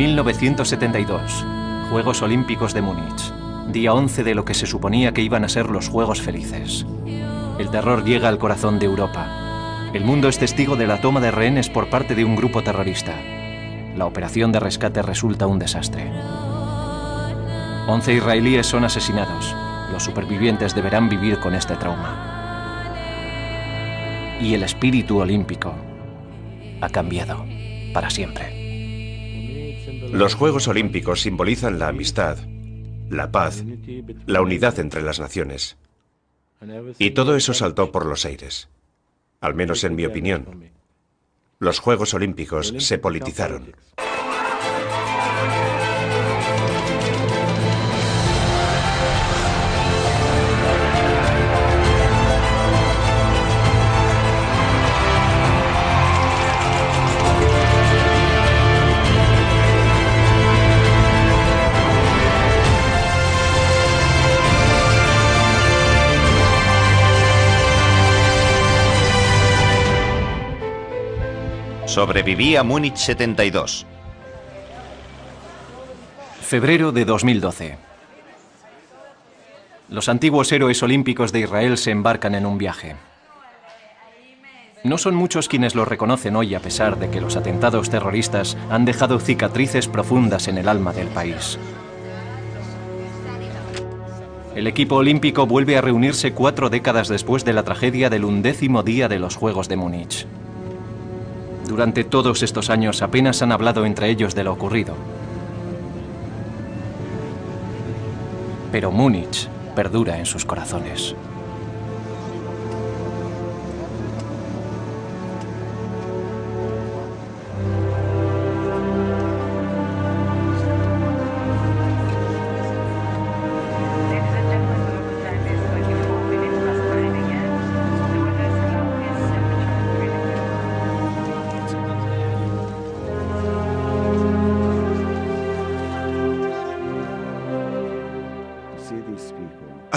1972, Juegos Olímpicos de Múnich, día 11 de lo que se suponía que iban a ser los Juegos Felices. El terror llega al corazón de Europa. El mundo es testigo de la toma de rehenes por parte de un grupo terrorista. La operación de rescate resulta un desastre. 11 israelíes son asesinados. Los supervivientes deberán vivir con este trauma. Y el espíritu olímpico ha cambiado para siempre. Los Juegos Olímpicos simbolizan la amistad, la paz, la unidad entre las naciones. Y todo eso saltó por los aires, al menos en mi opinión. Los Juegos Olímpicos se politizaron. Sobreviví a Múnich 72. Febrero de 2012. Los antiguos héroes olímpicos de Israel se embarcan en un viaje. No son muchos quienes lo reconocen hoy a pesar de que los atentados terroristas han dejado cicatrices profundas en el alma del país. El equipo olímpico vuelve a reunirse cuatro décadas después de la tragedia del undécimo día de los Juegos de Múnich. Durante todos estos años apenas han hablado entre ellos de lo ocurrido. Pero Múnich perdura en sus corazones.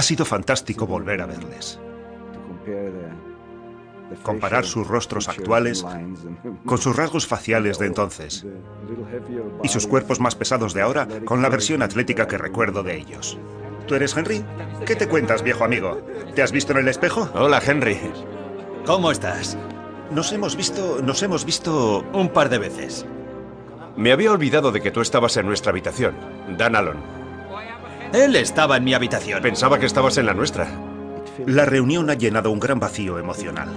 Sido fantástico volver a verles. Comparar sus rostros actuales con sus rasgos faciales de entonces y sus cuerpos más pesados de ahora con la versión atlética que recuerdo de ellos. ¿Tú eres Henry? ¿Qué te cuentas, viejo amigo? ¿Te has visto en el espejo? Hola, Henry. ¿Cómo estás? Nos hemos visto... Nos hemos visto... Un par de veces. Me había olvidado de que tú estabas en nuestra habitación. Dan Allen. Él estaba en mi habitación. Pensaba que estabas en la nuestra. La reunión ha llenado un gran vacío emocional.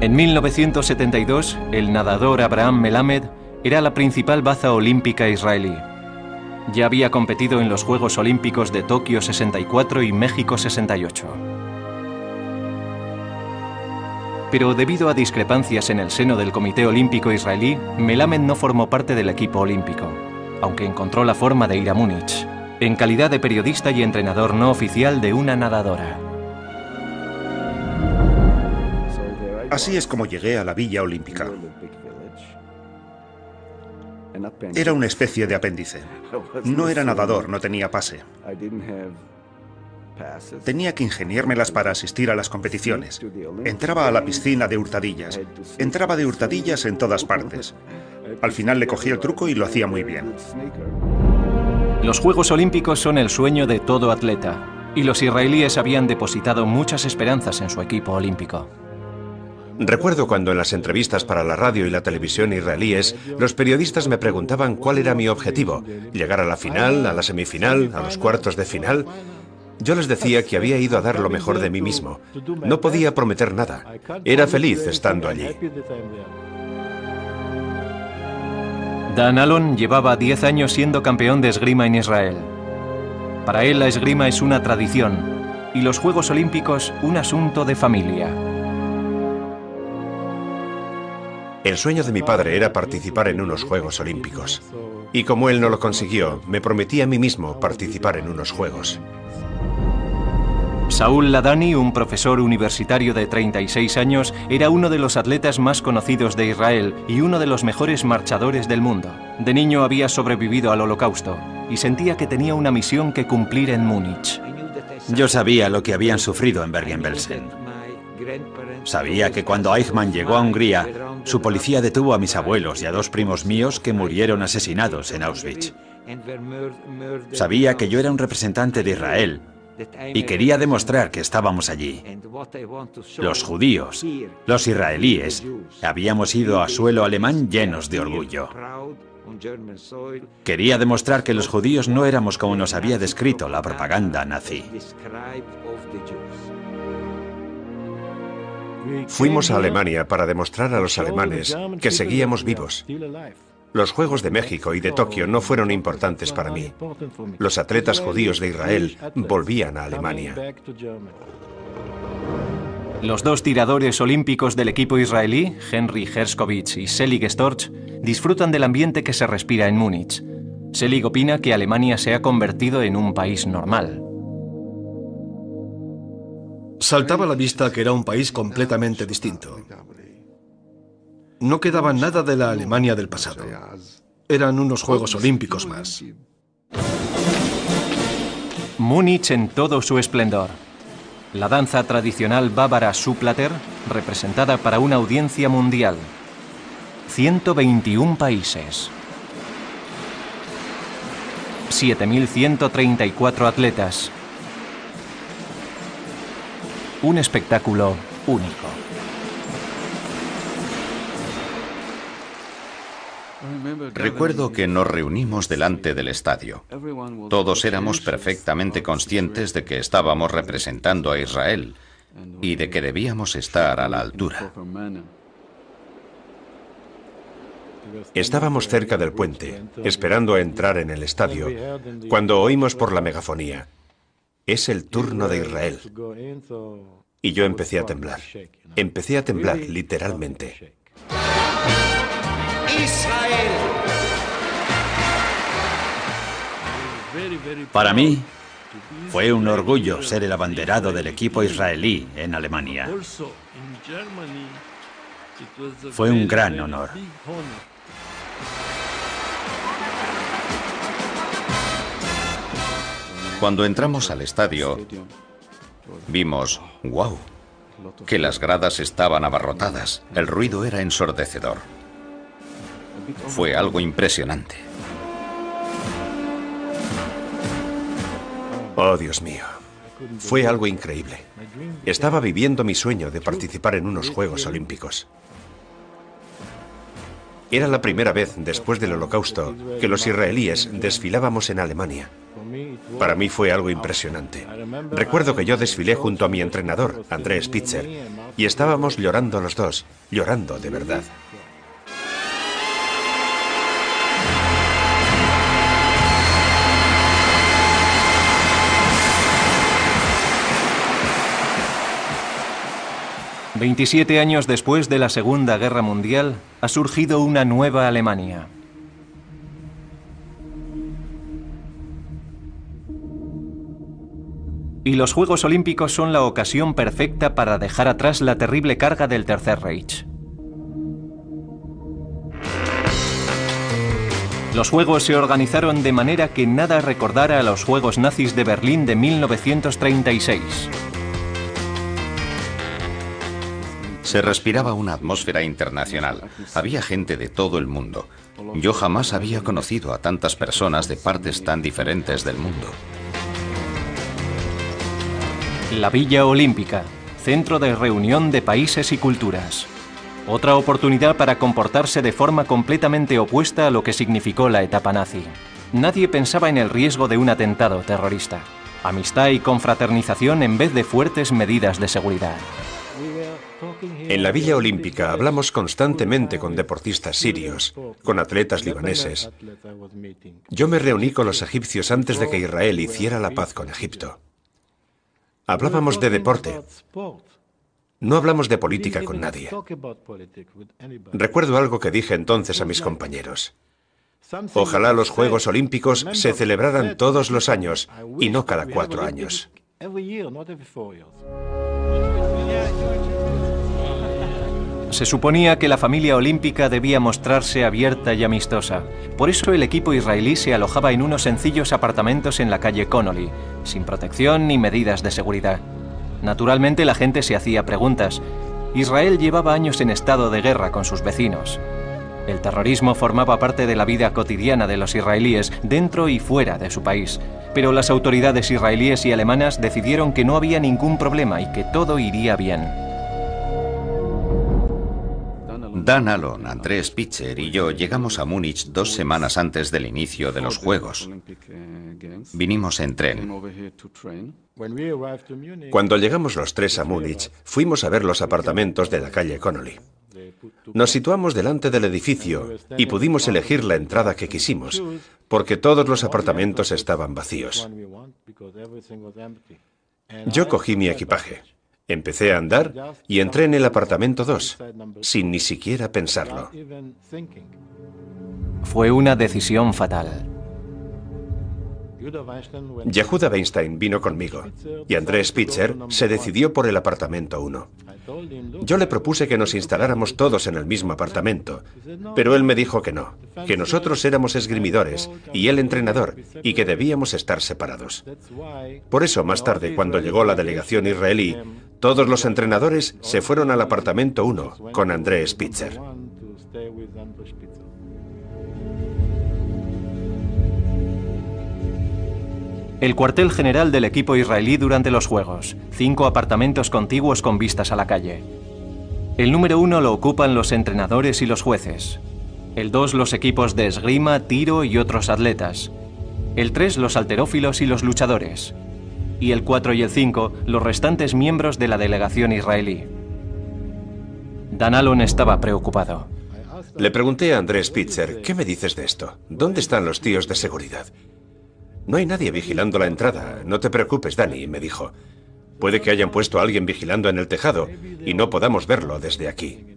En 1972, el nadador Abraham Melamed era la principal baza olímpica israelí. Ya había competido en los Juegos Olímpicos de Tokio 64 y México 68. Pero debido a discrepancias en el seno del Comité Olímpico Israelí, Melamed no formó parte del equipo olímpico, aunque encontró la forma de ir a Múnich, en calidad de periodista y entrenador no oficial de una nadadora. Así es como llegué a la Villa Olímpica. Era una especie de apéndice. No era nadador, no tenía pase. Tenía que ingeniármelas para asistir a las competiciones. Entraba a la piscina de hurtadillas. Entraba de hurtadillas en todas partes. Al final le cogí el truco y lo hacía muy bien. Los Juegos Olímpicos son el sueño de todo atleta, y los israelíes habían depositado muchas esperanzas en su equipo olímpico. Recuerdo cuando en las entrevistas para la radio y la televisión israelíes, los periodistas me preguntaban cuál era mi objetivo, llegar a la final, a la semifinal, a los cuartos de final. Yo les decía que había ido a dar lo mejor de mí mismo. No podía prometer nada. Era feliz estando allí. Dan Alon llevaba 10 años siendo campeón de esgrima en Israel. Para él la esgrima es una tradición y los Juegos Olímpicos un asunto de familia. El sueño de mi padre era participar en unos Juegos Olímpicos. Y como él no lo consiguió, me prometí a mí mismo participar en unos Juegos. Saúl Ladani, un profesor universitario de 36 años, era uno de los atletas más conocidos de Israel y uno de los mejores marchadores del mundo. De niño había sobrevivido al holocausto y sentía que tenía una misión que cumplir en Múnich. Yo sabía lo que habían sufrido en Bergen-Belsen. Sabía que cuando Eichmann llegó a Hungría, su policía detuvo a mis abuelos y a dos primos míos que murieron asesinados en Auschwitz. Sabía que yo era un representante de Israel y quería demostrar que estábamos allí. Los judíos, los israelíes, habíamos ido a suelo alemán llenos de orgullo. Quería demostrar que los judíos no éramos como nos había descrito la propaganda nazi. Fuimos a Alemania para demostrar a los alemanes que seguíamos vivos. Los Juegos de México y de Tokio no fueron importantes para mí. Los atletas judíos de Israel volvían a Alemania. Los dos tiradores olímpicos del equipo israelí, Henry Herskovich y Selig Storch, disfrutan del ambiente que se respira en Múnich. Selig opina que Alemania se ha convertido en un país normal. Saltaba a la vista que era un país completamente distinto. No quedaba nada de la Alemania del pasado. Eran unos Juegos Olímpicos más. Múnich en todo su esplendor. La danza tradicional bávara Suplater, representada para una audiencia mundial. 121 países. 7.134 atletas. Un espectáculo único. Recuerdo que nos reunimos delante del estadio. Todos éramos perfectamente conscientes de que estábamos representando a Israel y de que debíamos estar a la altura. Estábamos cerca del puente, esperando a entrar en el estadio, cuando oímos por la megafonía, es el turno de Israel. Y yo empecé a temblar. Empecé a temblar, literalmente. Para mí, fue un orgullo ser el abanderado del equipo israelí en Alemania. Fue un gran honor. Cuando entramos al estadio, vimos, wow, que las gradas estaban abarrotadas. El ruido era ensordecedor. Fue algo impresionante. Oh, Dios mío. Fue algo increíble. Estaba viviendo mi sueño de participar en unos Juegos Olímpicos. Era la primera vez después del Holocausto que los israelíes desfilábamos en Alemania. Para mí fue algo impresionante. Recuerdo que yo desfilé junto a mi entrenador, André Spitzer, y estábamos llorando los dos, llorando de verdad. Veintisiete años después de la Segunda Guerra Mundial, ha surgido una nueva Alemania. Y los Juegos Olímpicos son la ocasión perfecta para dejar atrás la terrible carga del Tercer Reich. Los Juegos se organizaron de manera que nada recordara a los Juegos nazis de Berlín de 1936. Se respiraba una atmósfera internacional. Había gente de todo el mundo. Yo jamás había conocido a tantas personas de partes tan diferentes del mundo. La Villa Olímpica, centro de reunión de países y culturas. Otra oportunidad para comportarse de forma completamente opuesta a lo que significó la etapa nazi. Nadie pensaba en el riesgo de un atentado terrorista. Amistad y confraternización en vez de fuertes medidas de seguridad. En la Villa Olímpica hablamos constantemente con deportistas sirios, con atletas libaneses. Yo me reuní con los egipcios antes de que Israel hiciera la paz con Egipto. Hablábamos de deporte. No hablamos de política con nadie. Recuerdo algo que dije entonces a mis compañeros. Ojalá los Juegos Olímpicos se celebraran todos los años y no cada cuatro años. Se suponía que la familia olímpica debía mostrarse abierta y amistosa. Por eso el equipo israelí se alojaba en unos sencillos apartamentos en la calle Connolly, sin protección ni medidas de seguridad. Naturalmente la gente se hacía preguntas. Israel llevaba años en estado de guerra con sus vecinos. El terrorismo formaba parte de la vida cotidiana de los israelíes dentro y fuera de su país, pero las autoridades israelíes y alemanas decidieron que no había ningún problema y que todo iría bien. Dan Alon, Andrés Pitcher y yo llegamos a Múnich dos semanas antes del inicio de los Juegos. Vinimos en tren. Cuando llegamos los tres a Múnich, fuimos a ver los apartamentos de la calle Connolly. Nos situamos delante del edificio y pudimos elegir la entrada que quisimos, porque todos los apartamentos estaban vacíos. Yo cogí mi equipaje. Empecé a andar y entré en el apartamento 2, sin ni siquiera pensarlo. Fue una decisión fatal. Yehuda Weinstein vino conmigo y Andrés Spitzer se decidió por el apartamento 1. Yo le propuse que nos instaláramos todos en el mismo apartamento, pero él me dijo que no, que nosotros éramos esgrimidores y él entrenador y que debíamos estar separados. Por eso, más tarde, cuando llegó la delegación israelí, todos los entrenadores se fueron al apartamento 1 con Andrés Spitzer. El cuartel general del equipo israelí durante los Juegos. Cinco apartamentos contiguos con vistas a la calle. El número uno lo ocupan los entrenadores y los jueces. El dos los equipos de esgrima, tiro y otros atletas. El tres los alterófilos y los luchadores. Y el 4 y el 5 los restantes miembros de la delegación israelí. Dan Alon estaba preocupado. Le pregunté a Andrés Pitzer, ¿qué me dices de esto? ¿Dónde están los tíos de seguridad? No hay nadie vigilando la entrada. No te preocupes, Dani, me dijo. Puede que hayan puesto a alguien vigilando en el tejado y no podamos verlo desde aquí.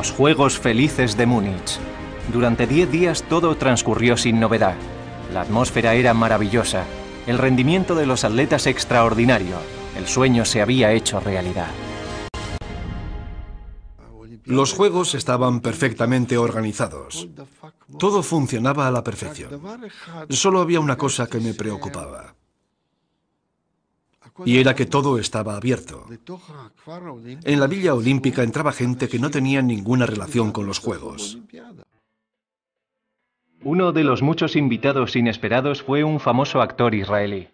Los Juegos Felices de Múnich. Durante 10 días todo transcurrió sin novedad. La atmósfera era maravillosa, el rendimiento de los atletas extraordinario, el sueño se había hecho realidad. Los juegos estaban perfectamente organizados. Todo funcionaba a la perfección. Solo había una cosa que me preocupaba. Y era que todo estaba abierto. En la Villa Olímpica entraba gente que no tenía ninguna relación con los Juegos. Uno de los muchos invitados inesperados fue un famoso actor israelí.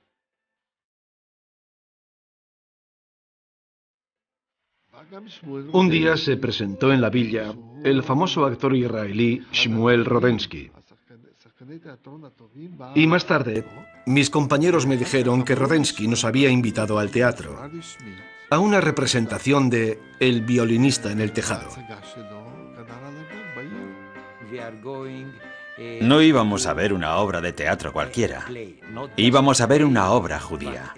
Un día se presentó en la villa el famoso actor israelí Shmuel Rodensky. Y más tarde, mis compañeros me dijeron que Rodensky nos había invitado al teatro, a una representación de El violinista en el tejado. No íbamos a ver una obra de teatro cualquiera. Íbamos a ver una obra judía.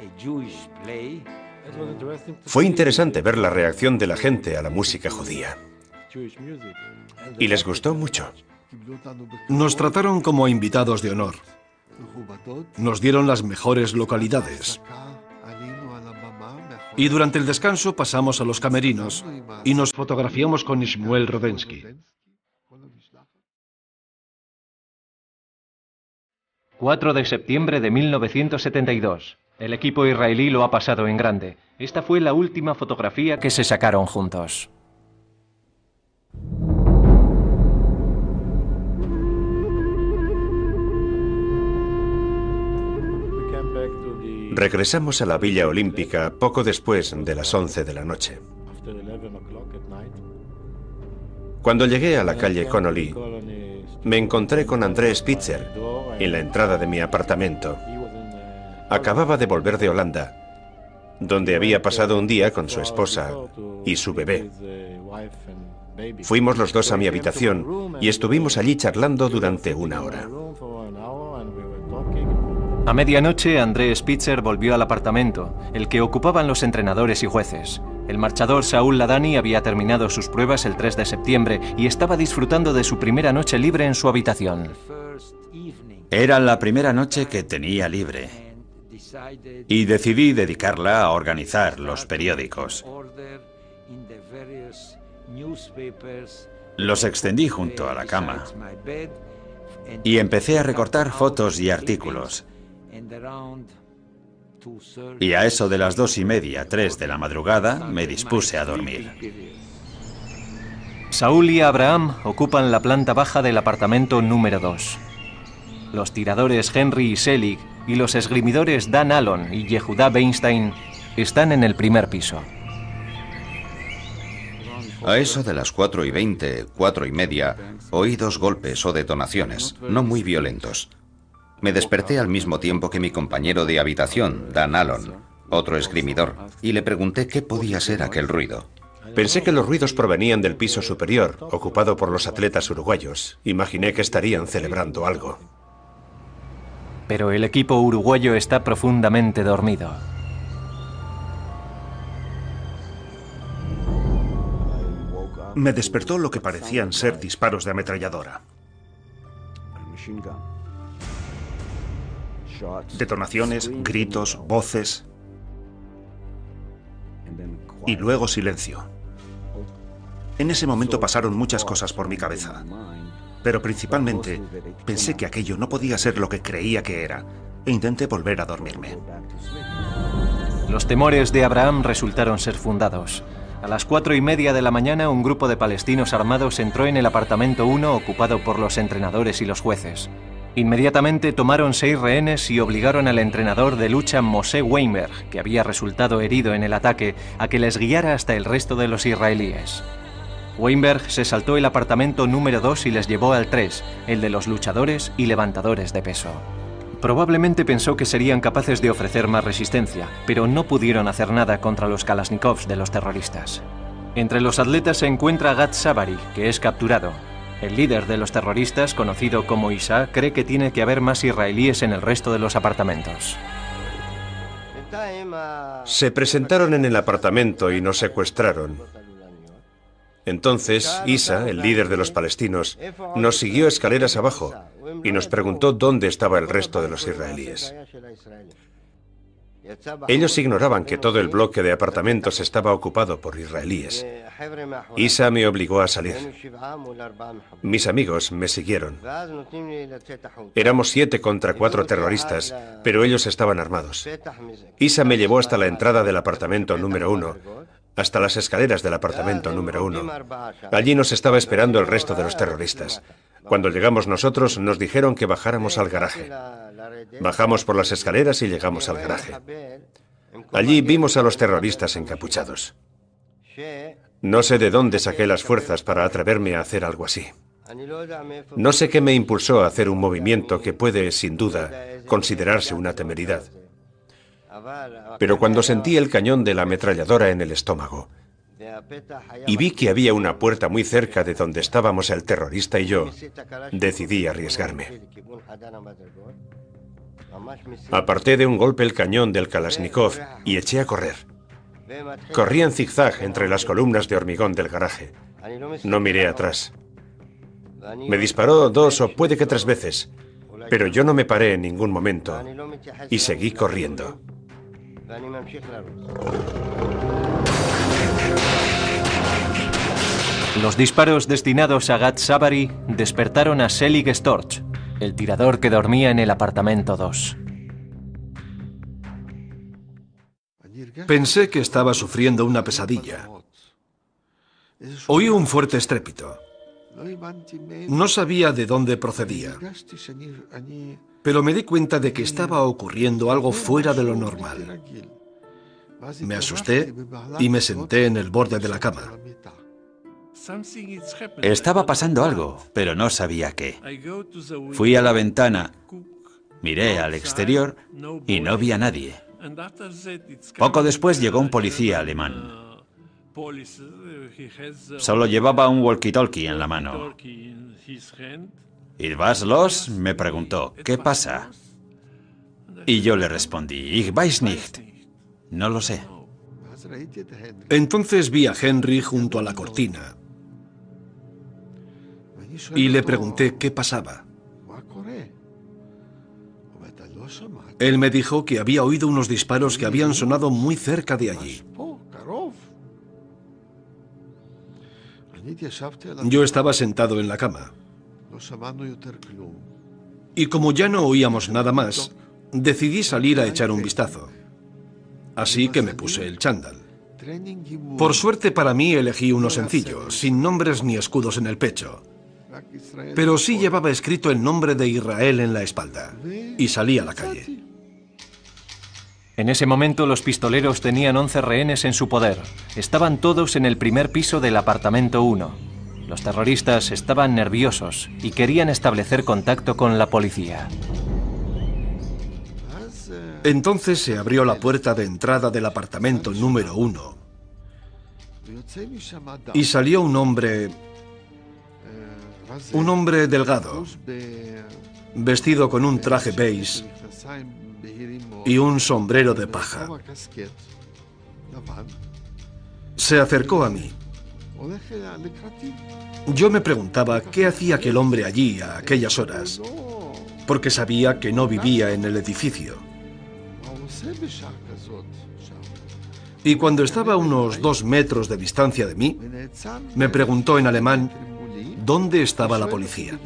Fue interesante ver la reacción de la gente a la música judía. Y les gustó mucho. Nos trataron como invitados de honor. Nos dieron las mejores localidades. Y durante el descanso pasamos a los camerinos y nos fotografiamos con Shmuel Rodensky. 4 de septiembre de 1972. El equipo israelí lo ha pasado en grande. Esta fue la última fotografía que se sacaron juntos. Regresamos a la Villa Olímpica poco después de las 11 de la noche. Cuando llegué a la calle Connolly, me encontré con Andrés Spitzer en la entrada de mi apartamento. Acababa de volver de Holanda, donde había pasado un día con su esposa y su bebé. Fuimos los dos a mi habitación y estuvimos allí charlando durante una hora. A medianoche, André Spitzer volvió al apartamento, el que ocupaban los entrenadores y jueces. El marchador Saúl Ladani había terminado sus pruebas el 3 de septiembre y estaba disfrutando de su primera noche libre en su habitación. Era la primera noche que tenía libre. y decidí dedicarla a organizar los periódicos. Los extendí junto a la cama y empecé a recortar fotos y artículos. Y a eso de las dos y media, tres de la madrugada, me dispuse a dormir. Saúl y Abraham ocupan la planta baja del apartamento número 2. Los tiradores Henry y Selig y los esgrimidores Dan Allon y Yehuda Weinstein están en el primer piso. A eso de las cuatro y veinte, cuatro y media, oí dos golpes o detonaciones, no muy violentos. Me desperté al mismo tiempo que mi compañero de habitación, Dan Allon, otro esgrimidor, y le pregunté qué podía ser aquel ruido. Pensé que los ruidos provenían del piso superior, ocupado por los atletas uruguayos. Imaginé que estarían celebrando algo. Pero el equipo uruguayo está profundamente dormido. Me despertó lo que parecían ser disparos de ametralladora. Detonaciones, gritos, voces. Y luego silencio. En ese momento pasaron muchas cosas por mi cabeza. Pero principalmente pensé que aquello no podía ser lo que creía que era e intenté volver a dormirme. Los temores de Abraham resultaron ser fundados. A las cuatro y media de la mañana, un grupo de palestinos armados entró en el apartamento 1 ocupado por los entrenadores y los jueces. Inmediatamente tomaron seis rehenes y obligaron al entrenador de lucha Moshe Weinberg, que había resultado herido en el ataque, a que les guiara hasta el resto de los israelíes. Weinberg se saltó el apartamento número 2 y les llevó al 3, el de los luchadores y levantadores de peso. Probablemente pensó que serían capaces de ofrecer más resistencia, pero no pudieron hacer nada contra los Kalashnikovs de los terroristas. Entre los atletas se encuentra Gad Sabari, que es capturado. El líder de los terroristas, conocido como Isa, cree que tiene que haber más israelíes en el resto de los apartamentos. Se presentaron en el apartamento y nos secuestraron. Entonces, Isa, el líder de los palestinos, nos siguió escaleras abajo y nos preguntó dónde estaba el resto de los israelíes. Ellos ignoraban que todo el bloque de apartamentos estaba ocupado por israelíes. Isa me obligó a salir. Mis amigos me siguieron. Éramos siete contra cuatro terroristas, pero ellos estaban armados. Isa me llevó hasta la entrada del apartamento número uno, hasta las escaleras del apartamento número uno. Allí nos estaba esperando el resto de los terroristas. Cuando llegamos nosotros nos dijeron que bajáramos al garaje. Bajamos por las escaleras y llegamos al garaje. Allí vimos a los terroristas encapuchados. No sé de dónde saqué las fuerzas para atreverme a hacer algo así. No sé qué me impulsó a hacer un movimiento que puede, sin duda, considerarse una temeridad. Pero cuando sentí el cañón de la ametralladora en el estómago y vi que había una puerta muy cerca de donde estábamos el terrorista y yo, decidí arriesgarme. Aparté de un golpe el cañón del Kalashnikov y eché a correr. Corrí en zigzag entre las columnas de hormigón del garaje. No miré atrás. Me disparó dos o puede que tres veces, pero yo no me paré en ningún momento y seguí corriendo. Los disparos destinados a Gad Sabari despertaron a Selig Storch, el tirador que dormía en el apartamento 2. Pensé que estaba sufriendo una pesadilla. Oí un fuerte estrépito. No sabía de dónde procedía, pero me di cuenta de que estaba ocurriendo algo fuera de lo normal. Me asusté y me senté en el borde de la cama. Estaba pasando algo, pero no sabía qué. Fui a la ventana, miré al exterior y no vi a nadie. Poco después llegó un policía alemán. Solo llevaba un walkie-talkie en la mano. ¿Y vas los? me preguntó. ¿Qué pasa? Y yo le respondí, Ich weiß nicht. No lo sé. Entonces vi a Henry junto a la cortina y le pregunté qué pasaba. Él me dijo que había oído unos disparos que habían sonado muy cerca de allí. Yo estaba sentado en la cama. Y como ya no oíamos nada más, decidí salir a echar un vistazo. Así que me puse el chándal. Por suerte para mí elegí uno sencillo, sin nombres ni escudos en el pecho. Pero sí llevaba escrito el nombre de Israel en la espalda. Y salí a la calle. En ese momento los pistoleros tenían 11 rehenes en su poder. Estaban todos en el primer piso del apartamento 1. Los terroristas estaban nerviosos y querían establecer contacto con la policía. Entonces se abrió la puerta de entrada del apartamento número 1 y salió un hombre, un hombre delgado, vestido con un traje beige y un sombrero de paja. Se acercó a mí. Yo me preguntaba qué hacía aquel hombre allí a aquellas horas, porque sabía que no vivía en el edificio. Y cuando estaba a unos dos metros de distancia de mí, me preguntó en alemán dónde estaba la policía.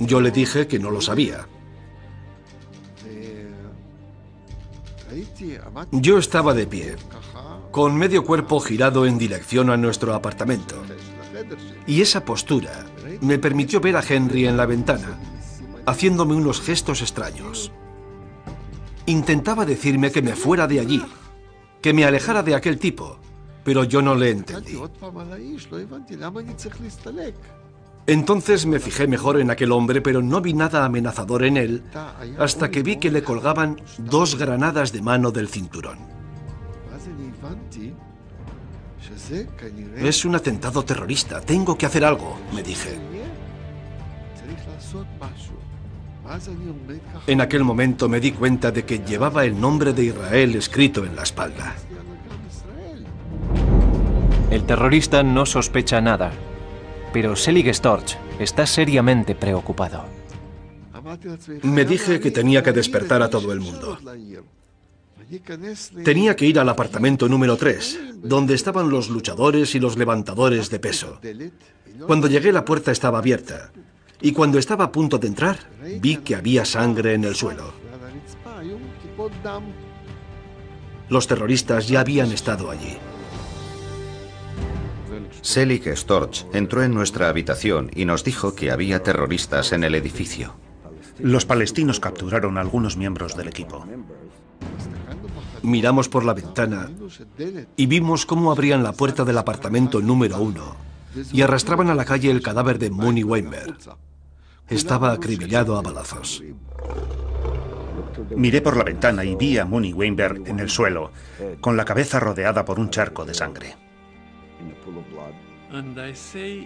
Yo le dije que no lo sabía. Yo estaba de pie, con medio cuerpo girado en dirección a nuestro apartamento. Y esa postura me permitió ver a Henry en la ventana, haciéndome unos gestos extraños. Intentaba decirme que me fuera de allí, que me alejara de aquel tipo, pero yo no le entendí. Entonces me fijé mejor en aquel hombre, pero no vi nada amenazador en él hasta que vi que le colgaban dos granadas de mano del cinturón. Es un atentado terrorista, tengo que hacer algo, me dije. En aquel momento me di cuenta de que llevaba el nombre de Israel escrito en la espalda. El terrorista no sospecha nada, pero Selig Storch está seriamente preocupado. Me dije que tenía que despertar a todo el mundo. Tenía que ir al apartamento número 3, donde estaban los luchadores y los levantadores de peso. Cuando llegué la puerta estaba abierta y cuando estaba a punto de entrar vi que había sangre en el suelo. Los terroristas ya habían estado allí. Selig Storch entró en nuestra habitación y nos dijo que había terroristas en el edificio. Los palestinos capturaron a algunos miembros del equipo. Miramos por la ventana y vimos cómo abrían la puerta del apartamento número uno y arrastraban a la calle el cadáver de Mooney Weinberg. Estaba acribillado a balazos. Miré por la ventana y vi a Mooney Weinberg en el suelo, con la cabeza rodeada por un charco de sangre.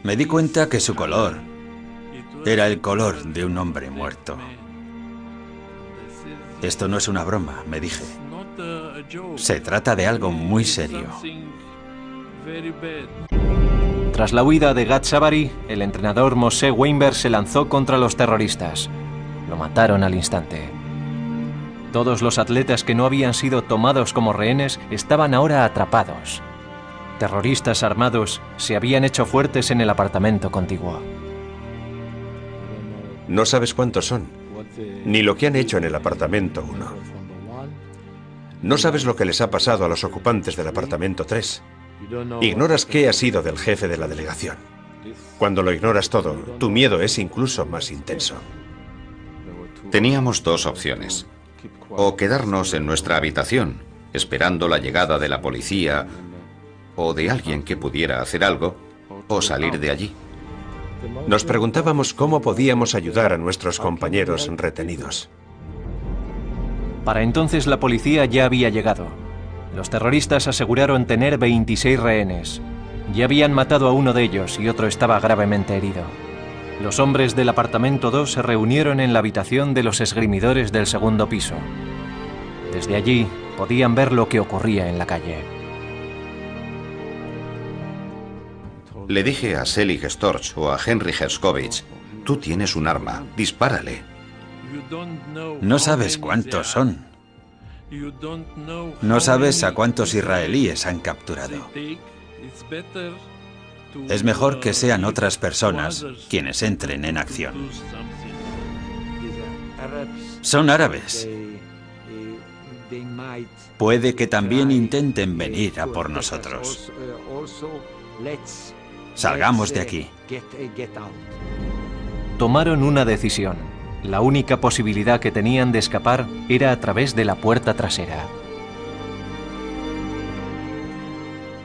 Me di cuenta que su color era el color de un hombre muerto. Esto no es una broma, me dije. Se trata de algo muy serio. Tras la huida de Gad Sabari, el entrenador Moshe Weinberg se lanzó contra los terroristas. Lo mataron al instante. Todos los atletas que no habían sido tomados como rehenes estaban ahora atrapados. Terroristas armados se habían hecho fuertes en el apartamento contiguo. No sabes cuántos son, ni lo que han hecho en el apartamento 1. No sabes lo que les ha pasado a los ocupantes del apartamento 3. Ignoras qué ha sido del jefe de la delegación. Cuando lo ignoras todo, tu miedo es incluso más intenso. Teníamos dos opciones. O quedarnos en nuestra habitación, esperando la llegada de la policía o de alguien que pudiera hacer algo, o salir de allí. Nos preguntábamos cómo podíamos ayudar a nuestros compañeros retenidos. Para entonces la policía ya había llegado. Los terroristas aseguraron tener 26 rehenes. Ya habían matado a uno de ellos y otro estaba gravemente herido. Los hombres del apartamento 2 se reunieron en la habitación de los esgrimidores del segundo piso. Desde allí podían ver lo que ocurría en la calle. Le dije a Selig Storch o a Henry Herskovich Tú tienes un arma, dispárale. No sabes cuántos son. No sabes a cuántos israelíes han capturado. Es mejor que sean otras personas quienes entren en acción. Son árabes. Puede que también intenten venir a por nosotros. Salgamos de aquí. Tomaron una decisión. La única posibilidad que tenían de escapar era a través de la puerta trasera.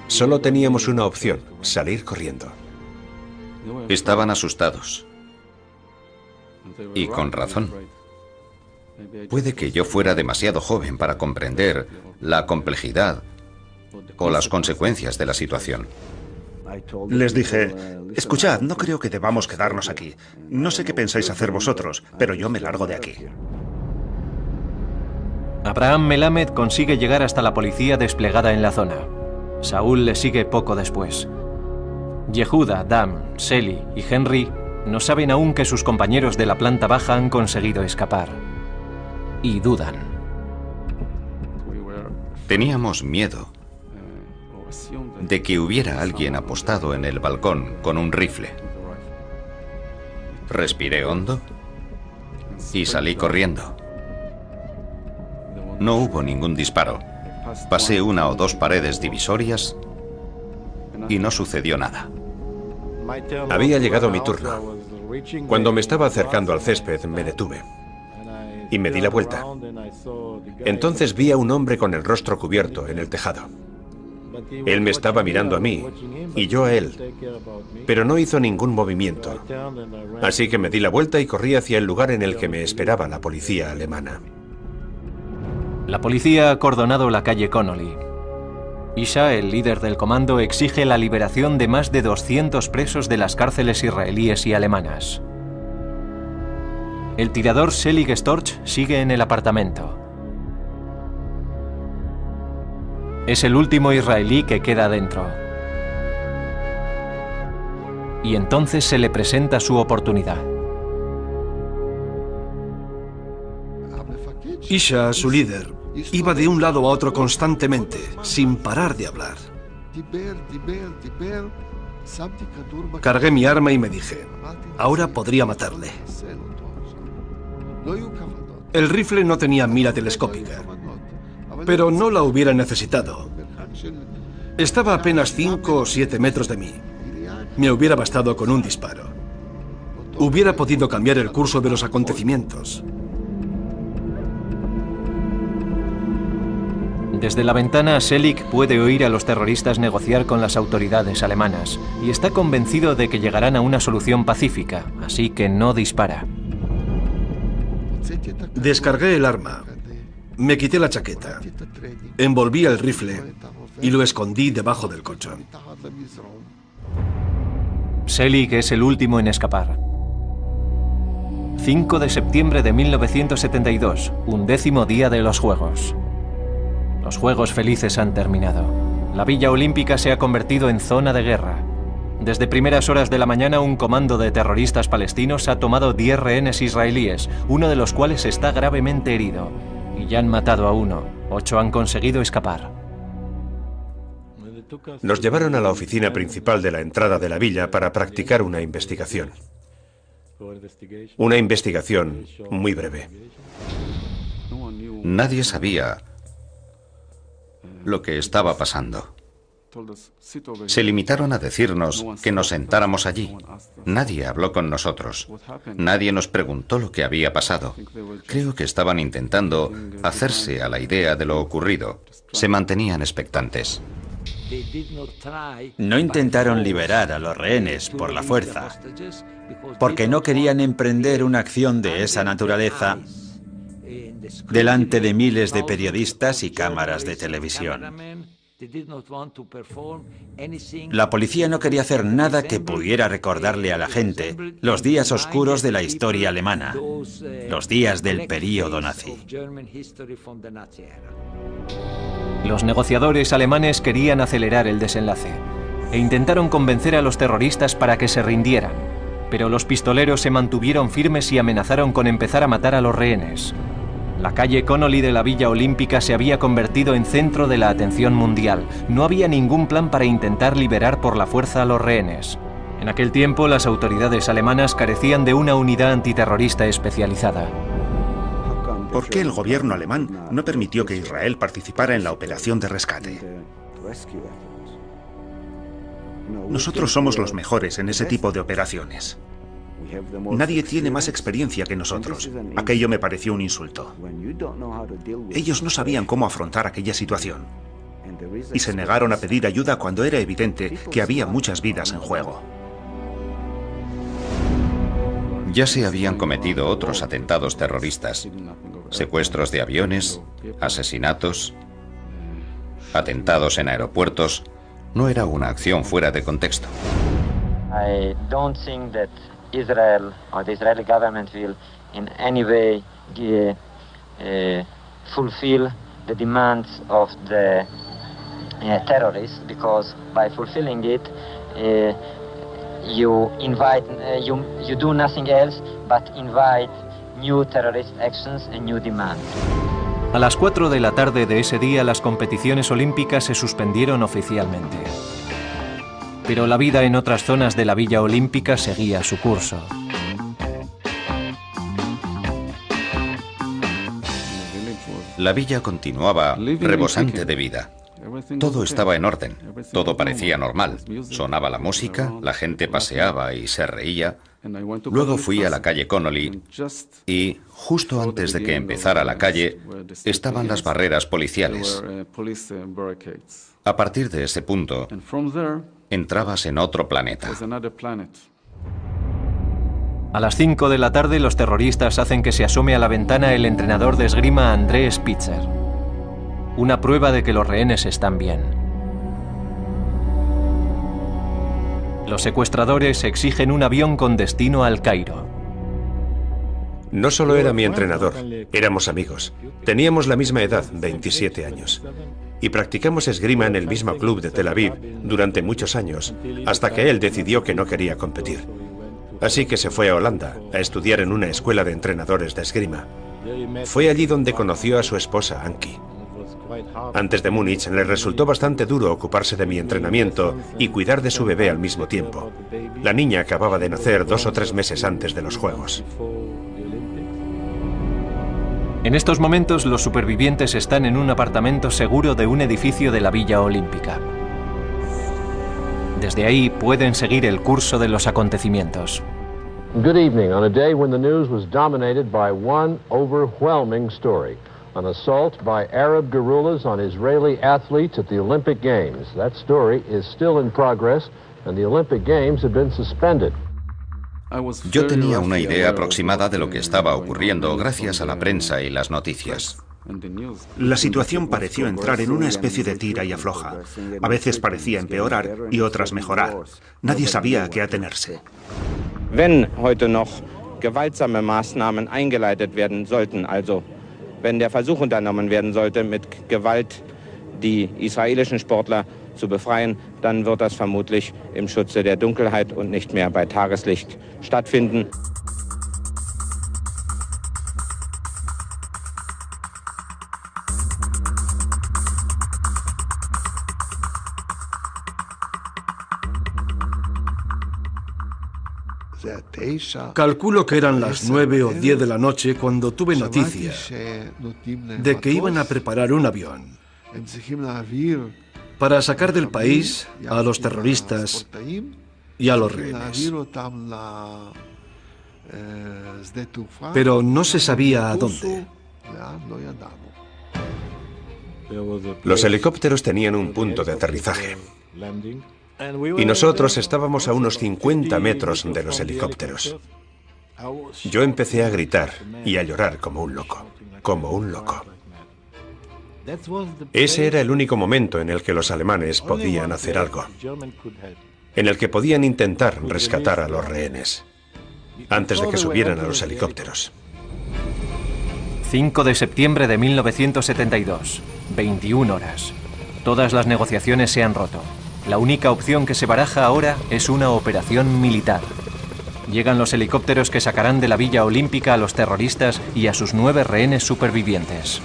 Solo teníamos una opción, salir corriendo. Estaban asustados. Y con razón. Puede que yo fuera demasiado joven para comprender la complejidad o las consecuencias de la situación. Les dije, escuchad, no creo que debamos quedarnos aquí. No sé qué pensáis hacer vosotros, pero yo me largo de aquí. Abraham Melamed consigue llegar hasta la policía desplegada en la zona. Saúl le sigue poco después. Yehuda, Dam, Seli y Henry no saben aún que sus compañeros de la planta baja han conseguido escapar. Y dudan. Teníamos miedo de que hubiera alguien apostado en el balcón con un rifle. Respiré hondo y salí corriendo. No hubo ningún disparo. Pasé una o dos paredes divisorias y no sucedió nada. Había llegado mi turno. Cuando me estaba acercando al césped me detuve y me di la vuelta. Entonces vi a un hombre con el rostro cubierto en el tejado. Él me estaba mirando a mí y yo a él, pero no hizo ningún movimiento. Así que me di la vuelta y corrí hacia el lugar en el que me esperaba la policía alemana. La policía ha acordonado la calle Connolly. Isha, el líder del comando, exige la liberación de más de 200 presos de las cárceles israelíes y alemanas. El tirador Selig Storch sigue en el apartamento. Es el último israelí que queda dentro. Y entonces se le presenta su oportunidad. Isha, su líder, iba de un lado a otro constantemente, sin parar de hablar. Cargué mi arma y me dije, ahora podría matarle. El rifle no tenía mira telescópica pero no la hubiera necesitado. Estaba apenas 5 o 7 metros de mí. Me hubiera bastado con un disparo. Hubiera podido cambiar el curso de los acontecimientos. Desde la ventana, Selig puede oír a los terroristas negociar con las autoridades alemanas y está convencido de que llegarán a una solución pacífica, así que no dispara. Descargué el arma, me quité la chaqueta, envolví el rifle y lo escondí debajo del colchón. Selig es el último en escapar. 5 de septiembre de 1972, undécimo día de los Juegos. Los Juegos Felices han terminado. La Villa Olímpica se ha convertido en zona de guerra. Desde primeras horas de la mañana, un comando de terroristas palestinos ha tomado 10 rehenes israelíes, uno de los cuales está gravemente herido y ya han matado a uno. Ocho han conseguido escapar. Nos llevaron a la oficina principal de la entrada de la villa para practicar una investigación. Una investigación muy breve. Nadie sabía lo que estaba pasando. Se limitaron a decirnos que nos sentáramos allí. Nadie habló con nosotros. Nadie nos preguntó lo que había pasado. Creo que estaban intentando hacerse a la idea de lo ocurrido. Se mantenían expectantes. No intentaron liberar a los rehenes por la fuerza, porque no querían emprender una acción de esa naturaleza delante de miles de periodistas y cámaras de televisión. La policía no quería hacer nada que pudiera recordarle a la gente los días oscuros de la historia alemana, los días del período nazi. Los negociadores alemanes querían acelerar el desenlace e intentaron convencer a los terroristas para que se rindieran. Pero los pistoleros se mantuvieron firmes y amenazaron con empezar a matar a los rehenes. La calle Connolly de la Villa Olímpica se había convertido en centro de la atención mundial. No había ningún plan para intentar liberar por la fuerza a los rehenes. En aquel tiempo las autoridades alemanas carecían de una unidad antiterrorista especializada. ¿Por qué el gobierno alemán no permitió que Israel participara en la operación de rescate? Nosotros somos los mejores en ese tipo de operaciones. Nadie tiene más experiencia que nosotros. Aquello me pareció un insulto. Ellos no sabían cómo afrontar aquella situación. Y se negaron a pedir ayuda cuando era evidente que había muchas vidas en juego. Ya se habían cometido otros atentados terroristas, secuestros de aviones, asesinatos, atentados en aeropuertos. No era una acción fuera de contexto. Israel or the Israeli government will in any way uh, fulfill the demands of the uh, terrorists because by fulfilling it uh, you invite you you do nothing else but invite new terrorist actions and new demands. A las 4 de la tarde de ese día las competiciones olímpicas se suspendieron oficialmente pero la vida en otras zonas de la Villa Olímpica seguía su curso. La villa continuaba rebosante de vida. Todo estaba en orden, todo parecía normal. Sonaba la música, la gente paseaba y se reía. Luego fui a la calle Connolly y justo antes de que empezara la calle estaban las barreras policiales. A partir de ese punto, entrabas en otro planeta. A las 5 de la tarde los terroristas hacen que se asome a la ventana el entrenador de esgrima André Spitzer. Una prueba de que los rehenes están bien. Los secuestradores exigen un avión con destino al Cairo. No solo era mi entrenador, éramos amigos. Teníamos la misma edad, 27 años y practicamos esgrima en el mismo club de Tel Aviv durante muchos años, hasta que él decidió que no quería competir. Así que se fue a Holanda a estudiar en una escuela de entrenadores de esgrima. Fue allí donde conoció a su esposa, Anki. Antes de Múnich le resultó bastante duro ocuparse de mi entrenamiento y cuidar de su bebé al mismo tiempo. La niña acababa de nacer dos o tres meses antes de los Juegos. En estos momentos los supervivientes están en un apartamento seguro de un edificio de la Villa Olímpica. Desde ahí pueden seguir el curso de los acontecimientos. Good evening on a day when the news was dominated by one overwhelming story. An assault by Arab guerrillas on Israeli athletes at the Olympic Games. That story is still in progress and the Olympic Games have been suspended. Yo tenía una idea aproximada de lo que estaba ocurriendo gracias a la prensa y las noticias. La situación pareció entrar en una especie de tira y afloja. A veces parecía empeorar y otras mejorar. Nadie sabía a qué atenerse. Wenn heute noch gewaltsame Maßnahmen eingeleitet werden sollten, also wenn der Versuch unternommen werden sollte, mit Gewalt die israelischen Sportler zu befreien, dann wird das vermutlich im Schutze der Dunkelheit und nicht mehr bei Tageslicht stattfinden. Calculo que eran las nueve o diez de la noche cuando tuve noticia de que iban a preparar un avión para sacar del país a los terroristas y a los rehenes. Pero no se sabía a dónde. Los helicópteros tenían un punto de aterrizaje. Y nosotros estábamos a unos 50 metros de los helicópteros. Yo empecé a gritar y a llorar como un loco, como un loco. Ese era el único momento en el que los alemanes podían hacer algo, en el que podían intentar rescatar a los rehenes, antes de que subieran a los helicópteros. 5 de septiembre de 1972, 21 horas. Todas las negociaciones se han roto. La única opción que se baraja ahora es una operación militar. Llegan los helicópteros que sacarán de la Villa Olímpica a los terroristas y a sus nueve rehenes supervivientes.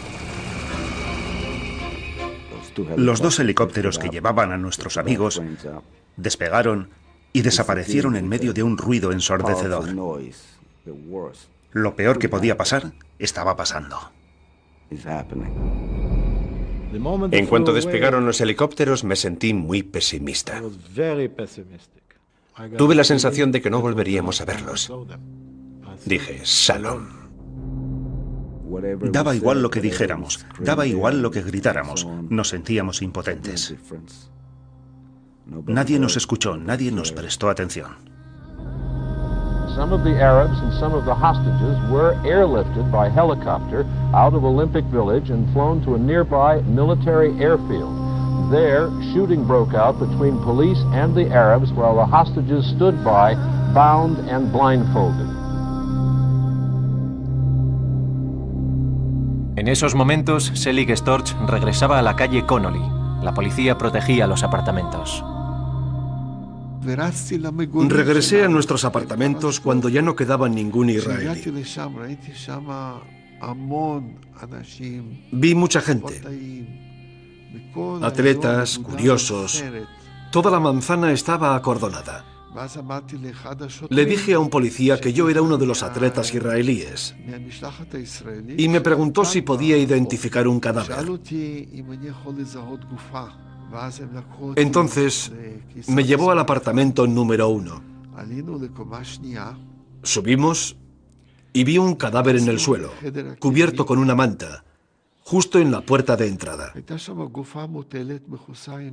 Los dos helicópteros que llevaban a nuestros amigos despegaron y desaparecieron en medio de un ruido ensordecedor. Lo peor que podía pasar estaba pasando. En cuanto despegaron los helicópteros me sentí muy pesimista. Tuve la sensación de que no volveríamos a verlos. Dije, Salom. Daba igual lo que dijéramos, daba igual lo que gritáramos, nos sentíamos impotentes. Nadie nos escuchó, nadie nos prestó atención. Some of the Arabs and some of the hostages were airlifted by helicopter out of Olympic Village and flown to a nearby military airfield. There, shooting broke out between police and the Arabs while the hostages stood by, bound and blindfolded. En esos momentos, Selig Storch regresaba a la calle Connolly. La policía protegía los apartamentos. Regresé a nuestros apartamentos cuando ya no quedaba ningún israelí. Vi mucha gente, atletas, curiosos. Toda la manzana estaba acordonada. Le dije a un policía que yo era uno de los atletas israelíes y me preguntó si podía identificar un cadáver. Entonces me llevó al apartamento número uno. Subimos y vi un cadáver en el suelo, cubierto con una manta, justo en la puerta de entrada.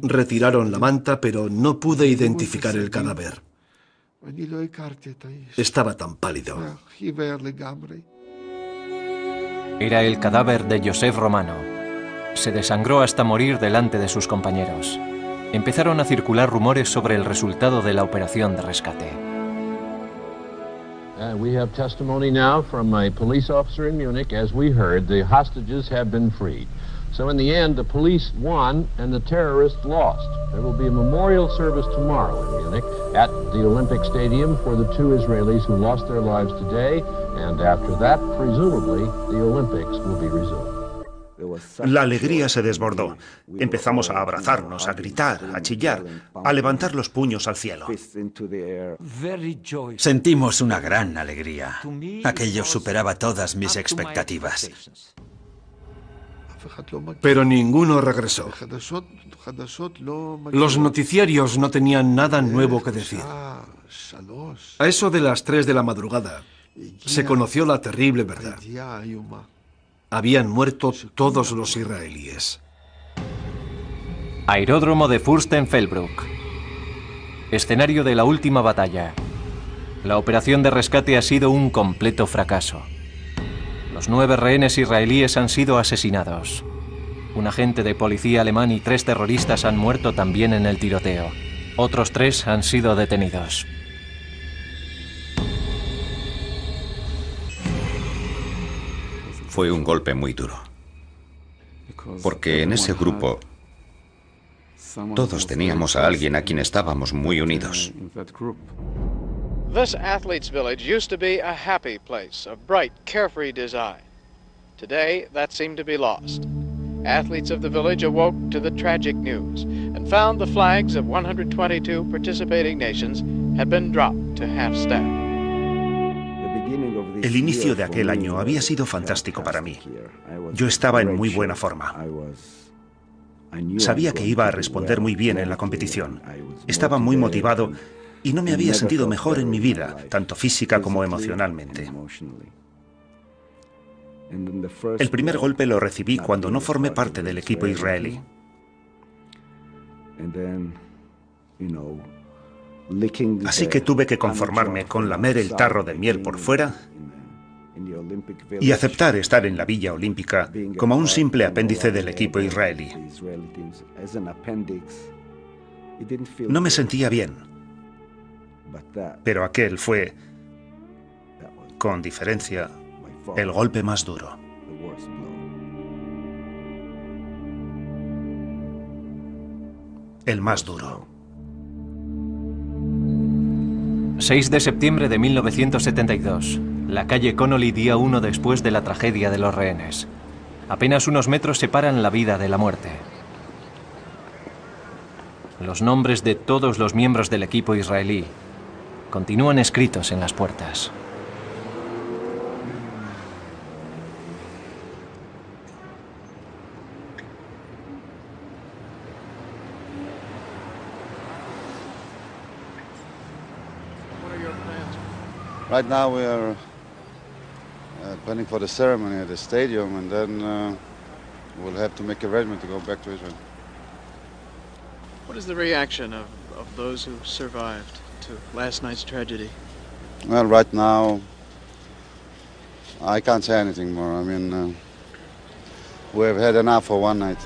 Retiraron la manta, pero no pude identificar el cadáver. Estaba tan pálido. Era el cadáver de Joseph Romano. Se desangró hasta morir delante de sus compañeros. Empezaron a circular rumores sobre el resultado de la operación de rescate. Uh, we have testimony now from a police officer in Munich. As we heard, the hostages have been freed. So in the end, the police won and the terrorists lost. There will be a memorial service tomorrow in Munich at the Olympic Stadium for the two Israelis who lost their lives today, and after that, presumably, the Olympics will be resumed. La alegría se desbordó. Empezamos a abrazarnos, a gritar, a chillar, a levantar los puños al cielo. Sentimos una gran alegría. Aquello superaba todas mis expectativas. Pero ninguno regresó. Los noticiarios no tenían nada nuevo que decir. A eso de las 3 de la madrugada se conoció la terrible verdad. Habían muerto todos los israelíes. Aeródromo de Fürstenfeldbruck. Escenario de la última batalla. La operación de rescate ha sido un completo fracaso. Los nueve rehenes israelíes han sido asesinados. Un agente de policía alemán y tres terroristas han muerto también en el tiroteo. Otros tres han sido detenidos. Fue un golpe muy duro. Porque en ese grupo todos teníamos a alguien a quien estábamos muy unidos. This athletes' village used to be a happy place, a bright, carefree design. Today, that seemed to be lost. Athletes of the village awoke to the tragic news and found the flags of 122 participating nations had been dropped to half-staff. El inicio de aquel año había sido fantástico para mí. Yo estaba en muy buena forma. Sabía que iba a responder muy bien en la competición. Estaba muy motivado y no me había sentido mejor en mi vida, tanto física como emocionalmente. El primer golpe lo recibí cuando no formé parte del equipo israelí. Así que tuve que conformarme con lamer el tarro de miel por fuera y aceptar estar en la Villa Olímpica como un simple apéndice del equipo israelí. No me sentía bien, pero aquel fue, con diferencia, el golpe más duro. El más duro. 6 de septiembre de 1972. La calle Connolly día uno después de la tragedia de los rehenes. Apenas unos metros separan la vida de la muerte. Los nombres de todos los miembros del equipo israelí continúan escritos en las puertas. Right now we are uh, planning for the ceremony at the stadium and then uh, we'll have to make arrangement to go back to Israel. What is the reaction of, of those who survived to last night's tragedy? Well, right now I can't say anything more. I mean, uh, we've had enough for one night.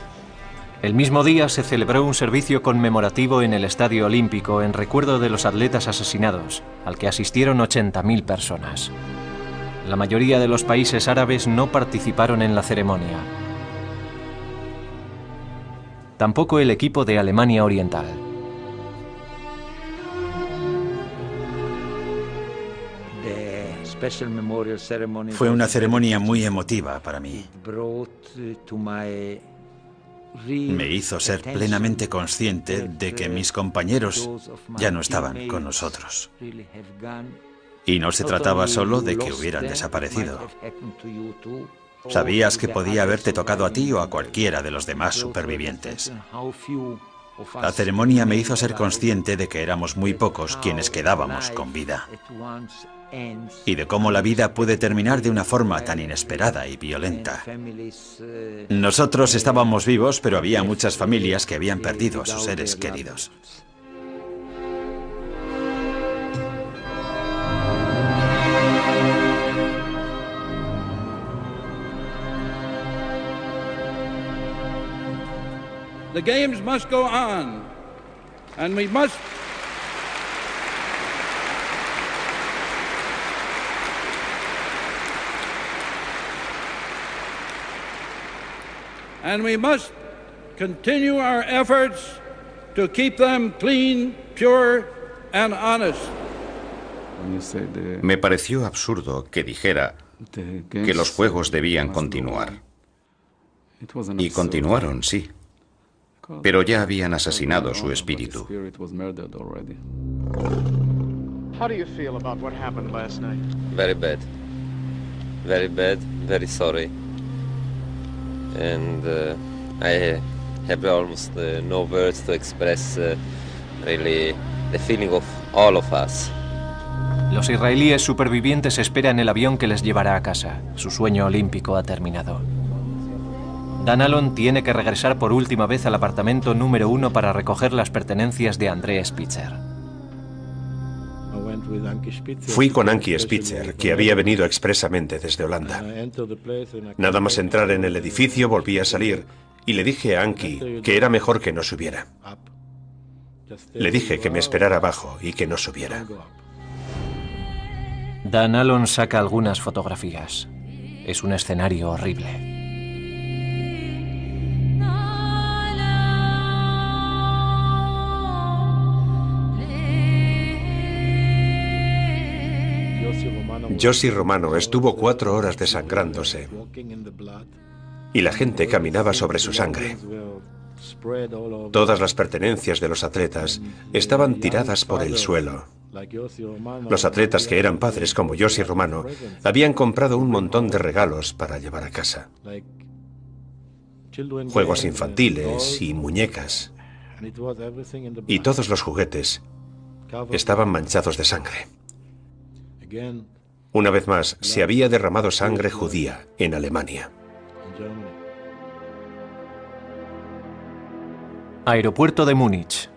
El mismo día se celebró un servicio conmemorativo en el Estadio Olímpico en recuerdo de los atletas asesinados, al que asistieron 80.000 personas. La mayoría de los países árabes no participaron en la ceremonia. Tampoco el equipo de Alemania Oriental. Fue una ceremonia muy emotiva para mí. Me hizo ser plenamente consciente de que mis compañeros ya no estaban con nosotros. Y no se trataba solo de que hubieran desaparecido. Sabías que podía haberte tocado a ti o a cualquiera de los demás supervivientes. La ceremonia me hizo ser consciente de que éramos muy pocos quienes quedábamos con vida y de cómo la vida puede terminar de una forma tan inesperada y violenta. Nosotros estábamos vivos, pero había muchas familias que habían perdido a sus seres queridos. The games must go on, and we must and we must continue our efforts to keep them clean, pure and honest. Me pareció absurdo que dijera que los juegos debían continuar. Y continuaron, sí. Pero ya habían asesinado su espíritu. How do you feel about what happened last night? Very bad. Very bad, very sorry. And uh, I have almost uh, no words to express uh, really the feeling of all of us. Los israelíes supervivientes esperan el avión que les llevará a casa. Su sueño olímpico ha terminado. Dan Alon tiene que regresar por última vez al apartamento número uno para recoger las pertenencias de André Spitzer. Fui con Anki Spitzer, que había venido expresamente desde Holanda. Nada más entrar en el edificio volví a salir y le dije a Anki que era mejor que no subiera. Le dije que me esperara abajo y que no subiera. Dan Alon saca algunas fotografías. Es un escenario horrible. Josie Romano estuvo cuatro horas desangrándose y la gente caminaba sobre su sangre. Todas las pertenencias de los atletas estaban tiradas por el suelo. Los atletas que eran padres como Josie Romano habían comprado un montón de regalos para llevar a casa. Juegos infantiles y muñecas. Y todos los juguetes estaban manchados de sangre. Una vez más, se había derramado sangre judía en Alemania. Aeropuerto de Múnich.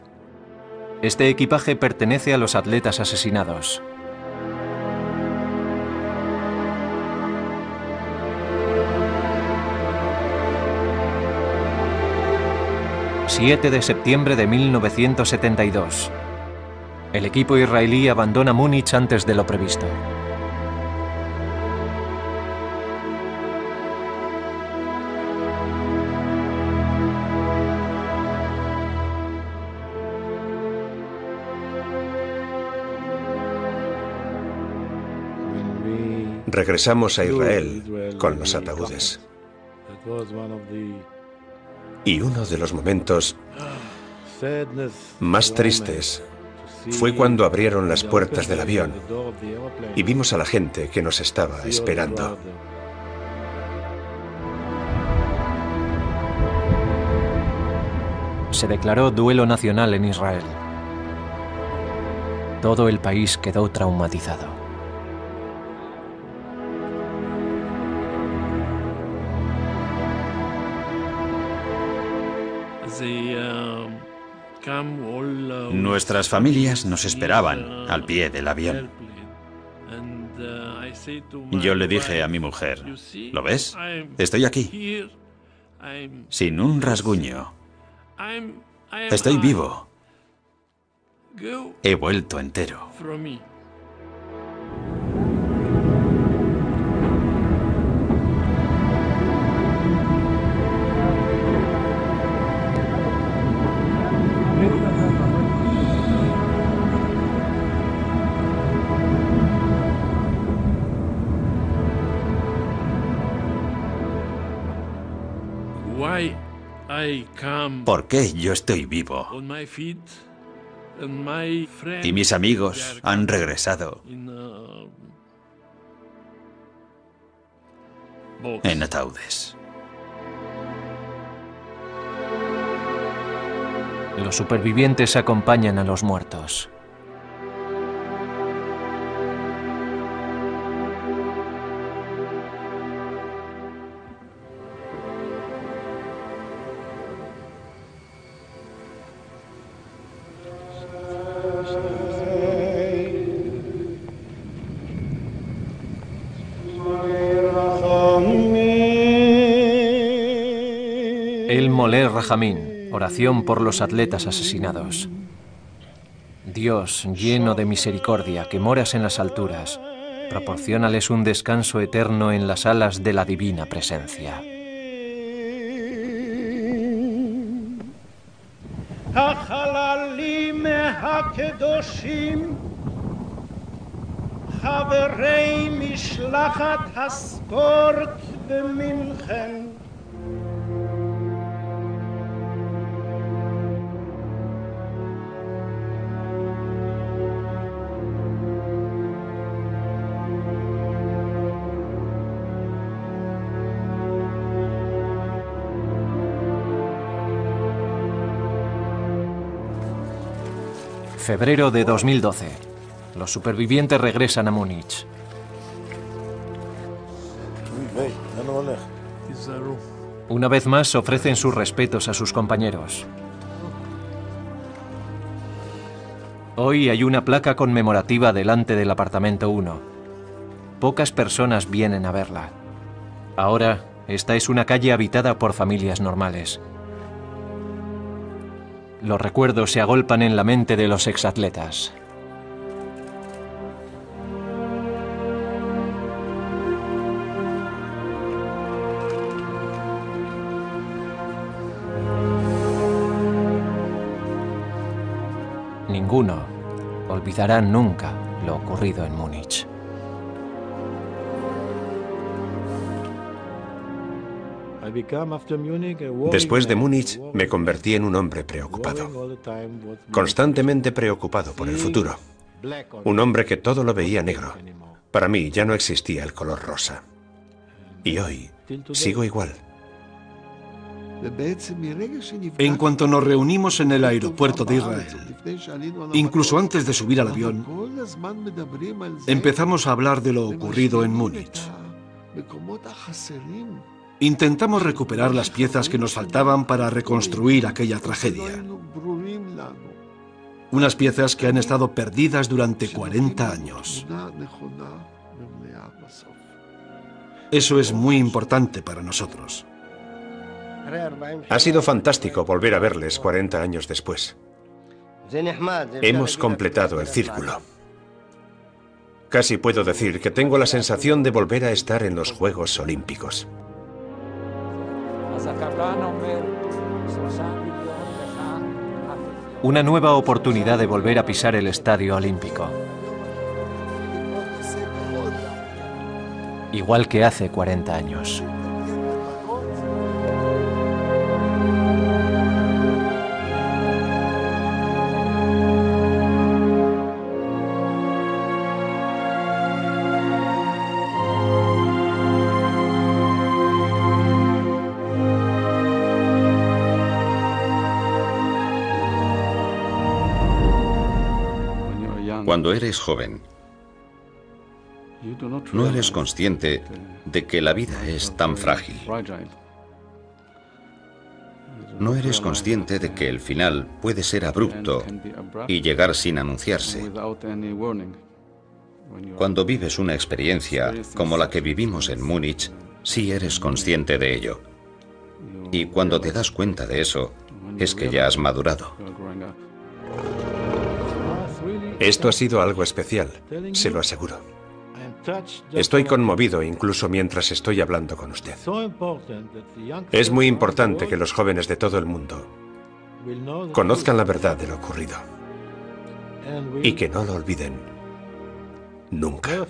Este equipaje pertenece a los atletas asesinados. ...7 de septiembre de 1972... ...el equipo israelí abandona Múnich antes de lo previsto. Regresamos a Israel con los ataúdes. Y uno de los momentos más tristes fue cuando abrieron las puertas del avión y vimos a la gente que nos estaba esperando. Se declaró duelo nacional en Israel. Todo el país quedó traumatizado. Nuestras familias nos esperaban al pie del avión. Yo le dije a mi mujer, ¿lo ves? Estoy aquí, sin un rasguño. Estoy vivo. He vuelto entero. ¿Por qué yo estoy vivo? Y mis amigos han regresado en ataúdes. Los supervivientes acompañan a los muertos. El Moler Rajamín, oración por los atletas asesinados. Dios, lleno de misericordia, que moras en las alturas, proporcionales un descanso eterno en las alas de la divina presencia. החללים הקדושים, חברי משלחת הספורט במינכן, Febrero de 2012. Los supervivientes regresan a Múnich. Una vez más ofrecen sus respetos a sus compañeros. Hoy hay una placa conmemorativa delante del apartamento 1. Pocas personas vienen a verla. Ahora, esta es una calle habitada por familias normales. Los recuerdos se agolpan en la mente de los exatletas. Ninguno olvidará nunca lo ocurrido en Múnich. Después de Múnich me convertí en un hombre preocupado, constantemente preocupado por el futuro. Un hombre que todo lo veía negro. Para mí ya no existía el color rosa. Y hoy sigo igual. En cuanto nos reunimos en el aeropuerto de Israel, incluso antes de subir al avión, empezamos a hablar de lo ocurrido en Múnich. Intentamos recuperar las piezas que nos faltaban para reconstruir aquella tragedia. Unas piezas que han estado perdidas durante 40 años. Eso es muy importante para nosotros. Ha sido fantástico volver a verles 40 años después. Hemos completado el círculo. Casi puedo decir que tengo la sensación de volver a estar en los Juegos Olímpicos. Una nueva oportunidad de volver a pisar el estadio olímpico. igual que hace 40 años. Eres joven, no eres consciente de que la vida es tan frágil. No eres consciente de que el final puede ser abrupto y llegar sin anunciarse. Cuando vives una experiencia como la que vivimos en Múnich, sí eres consciente de ello. Y cuando te das cuenta de eso, es que ya has madurado. Esto ha sido algo especial, se lo aseguro. Estoy conmovido incluso mientras estoy hablando con usted. Es muy importante que los jóvenes de todo el mundo conozcan la verdad de lo ocurrido y que no lo olviden nunca.